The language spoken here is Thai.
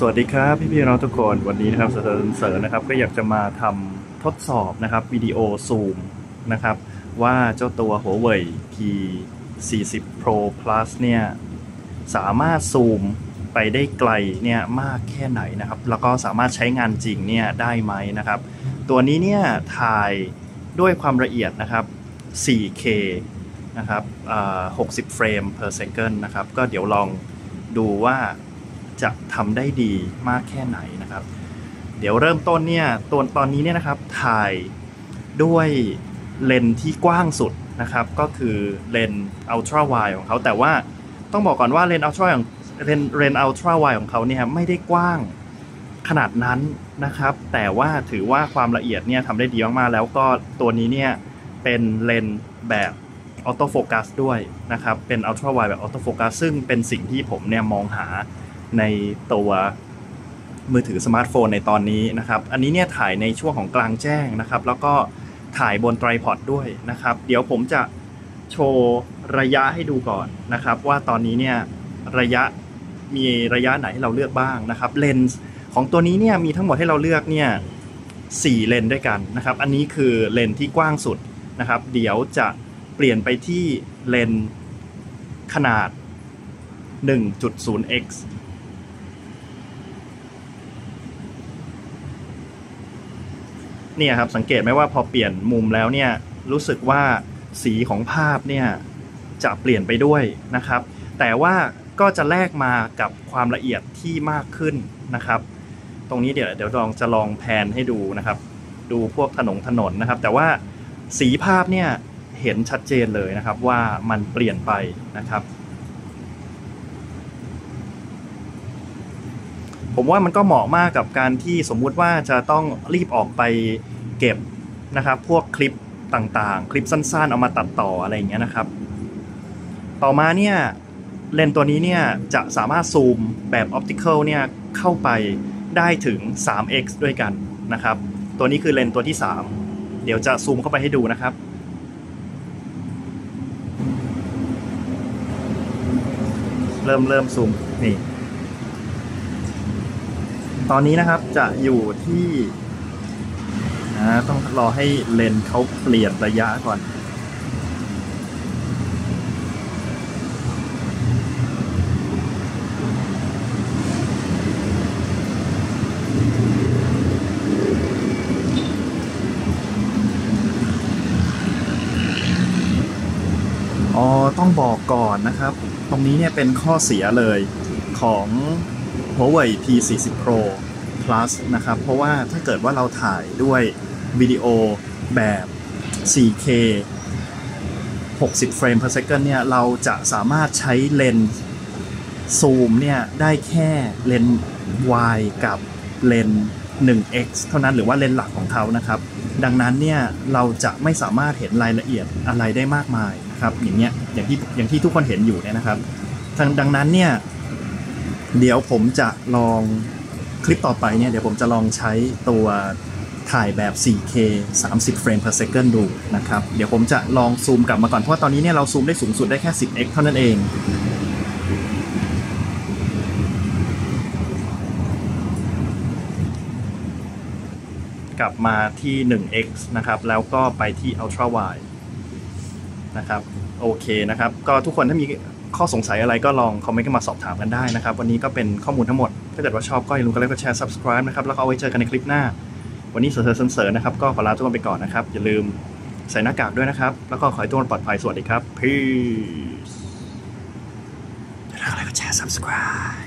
สวัสดีครับพี่พี่ๆน้องทุกคนวันนี้นะครับเสริญเสริญนะครับก็อยากจะมาทำทดสอบนะครับวิดีโอซูมนะครับว่าเจ้าตัว Huawei P40 Pro Plus เนี่ยสามารถซูมไปได้ไกลเนี่ยมากแค่ไหนนะครับ แล้วก็สามารถใช้งานจริงเนี่ยได้ไหมนะครับ ตัวนี้เนี่ยถ่ายด้วยความละเอียดนะครับ 4K นะครับ60เฟรม per second นะครับ ก็เดี๋ยวลองดูว่า จะทำได้ดีมากแค่ไหนนะครับ เดี๋ยวเริ่มต้นเนี่ยตัวตอนนี้เนี่ยนะครับถ่ายด้วยเลนส์ที่กว้างสุดนะครับ ก็คือเลนส์ ultra wide ของเขาแต่ว่าต้องบอกก่อนว่าเลนส์ ultra ของเลนส์เลนส์ ultra wide ของเขาเนี่ยไม่ได้กว้างขนาดนั้นนะครับ แต่ว่าถือว่าความละเอียดเนี่ยทำได้ดีมากๆแล้วก็ตัวนี้เนี่ยเป็นเลนส์แบบauto focus ด้วยนะครับ เป็น ultra wide แบบ auto focus ซึ่งเป็นสิ่งที่ผมเนี่ยมองหา ในตัวมือถือสมาร์ทโฟนในตอนนี้นะครับ อันนี้เนี่ยถ่ายในช่วงของกลางแจ้งนะครับ แล้วก็ถ่ายบน tripod ด้วยนะครับ เดี๋ยวผมจะโชว์ระยะให้ดูก่อนนะครับ ว่าตอนนี้เนี่ยระยะมีระยะไหนให้เราเลือกบ้างนะครับเลนส์ของตัวนี้เนี่ยมีทั้งหมดให้เราเลือกเนี่ยสี่เลนส์ด้วยกันนะครับ อันนี้คือเลนส์ที่กว้างสุดนะครับ เดี๋ยวจะเปลี่ยนไปที่เลนส์ขนาด 1.0x เนี่ยครับสังเกตไหมว่าพอเปลี่ยนมุมแล้วเนี่ยรู้สึกว่าสีของภาพเนี่ยจะเปลี่ยนไปด้วยนะครับ แต่ว่าก็จะแลกมากับความละเอียดที่มากขึ้นนะครับ ตรงนี้เดี๋ยวเดี๋ยวลองจะลองแพนให้ดูนะครับ ดูพวกถนนถนนนะครับ แต่ว่าสีภาพเนี่ยเห็นชัดเจนเลยนะครับว่ามันเปลี่ยนไปนะครับ ผมว่ามันก็เหมาะมากกับการที่สมมุติว่าจะต้องรีบออกไปเก็บนะครับพวกคลิปต่างๆ คลิปสั้นๆ เอามาตัดต่ออะไรอย่างเงี้ยนะครับ ต่อมาเนี่ยเลนส์ตัวนี้เนี่ยจะสามารถซูมแบบออปติคอลเนี่ยเข้าไปได้ถึง 3x ด้วยกันนะครับ ตัวนี้คือเลนส์ตัวที่ 3 เดี๋ยวจะซูมเข้าไปให้ดูนะครับเริ่มเริ่มซูมนี่ ตอนนี้นะครับจะอยู่ที่นะต้องรอให้เลนเขาเปลี่ยนระยะก่อน อ๋อต้องบอกก่อนนะครับ ตรงนี้เนี่ยเป็นข้อเสียเลยของ Huawei P40 Pro Plus นะครับ เพราะว่าถ้าเกิดว่าเราถ่ายด้วยวิดีโอแบบ 4K 60 เฟรม per second เนี่ย เราจะสามารถใช้เลนส์ซูมเนี่ย ได้แค่เลนส์ Y กับเลนส์ 1x เท่านั้นหรือว่าเลนส์หลักของเขานะครับ ดังนั้นเนี่ย เราจะไม่สามารถเห็นรายละเอียดอะไรได้มากมายนะครับ อย่างเงี้ยอย่างที่อย่างที่ทุกคนเห็นอยู่เนี่ยนะครับดังนั้นเนี่ย เดี๋ยวผมจะลองคลิปต่อไปเนี่ยเดี๋ยวผมจะลองใช้ตัวถ่ายแบบ 4K 30เฟรม per second ดูนะครับ เดี๋ยวผมจะลองซูมกลับมาก่อน เพราะว่าตอนนี้เนี่ยเราซูมได้สูงสุดได้แค่ 10x เท่านั้นเอง กลับมาที่ 1x นะครับ แล้วก็ไปที่ ultra wide นะครับ โอเคนะครับ ก็ทุกคนถ้ามี ข้อสงสัยอะไรก็ลองคอมเมนต์กันมาสอบถามกันได้นะครับ วันนี้ก็เป็นข้อมูลทั้งหมด ถ้าเกิดว่าชอบก็อย่าลืมกดไลค์กดแชร์ subscribe นะครับ แล้วก็เอาไว้เจอกันในคลิปหน้า วันนี้เสริมเสริญนะครับ ก็ขอลาทุกคนไปก่อนนะครับ อย่าลืมใส่หน้ากากด้วยนะครับ แล้วก็ขอให้ทุกคนปลอดภัยสวัสดีครับ peace อย่าลืมกดไลค์กดแชร์ subscribe